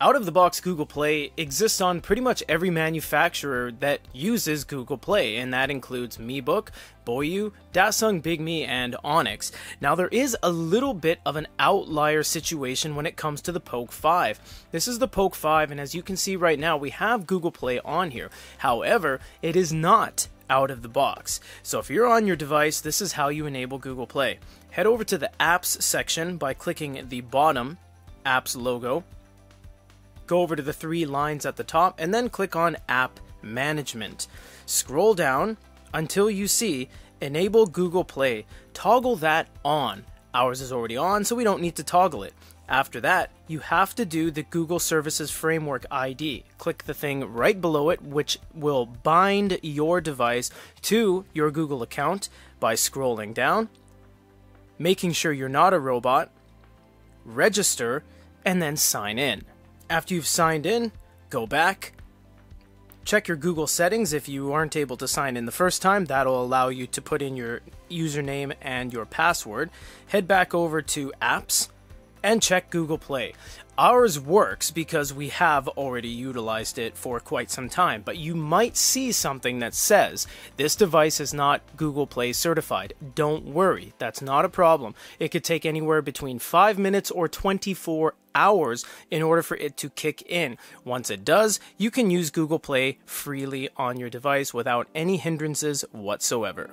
Out of the box Google Play exists on pretty much every manufacturer that uses Google Play, and that includes Meebook, Boyue, Dasung, Bigme, and Onyx. Now, there is a little bit of an outlier situation when it comes to the Poke 5. This is the Poke 5, and as you can see right now, we have Google Play on here. However, it is not out of the box. So if you're on your device, this is how you enable Google Play. Head over to the Apps section by clicking the bottom Apps logo go over to the three lines at the top, and then click on App Management. Scroll down until you see Enable Google Play. Toggle that on. Ours is already on, so we don't need to toggle it. After that, you have to do the Google Services Framework ID. Click the thing right below it, which will bind your device to your Google account by scrolling down, making sure you're not a robot, register, and then sign in. After you've signed in, go back, check your Google settings if you aren't able to sign in the first time. That'll allow you to put in your username and your password. Head back over to Apps and check Google Play. Ours works because we have already utilized it for quite some time, but you might see something that says this device is not Google Play certified. Don't worry, that's not a problem. It could take anywhere between 5 minutes or 24 hours in order for it to kick in. Once it does, you can use Google Play freely on your device without any hindrances whatsoever.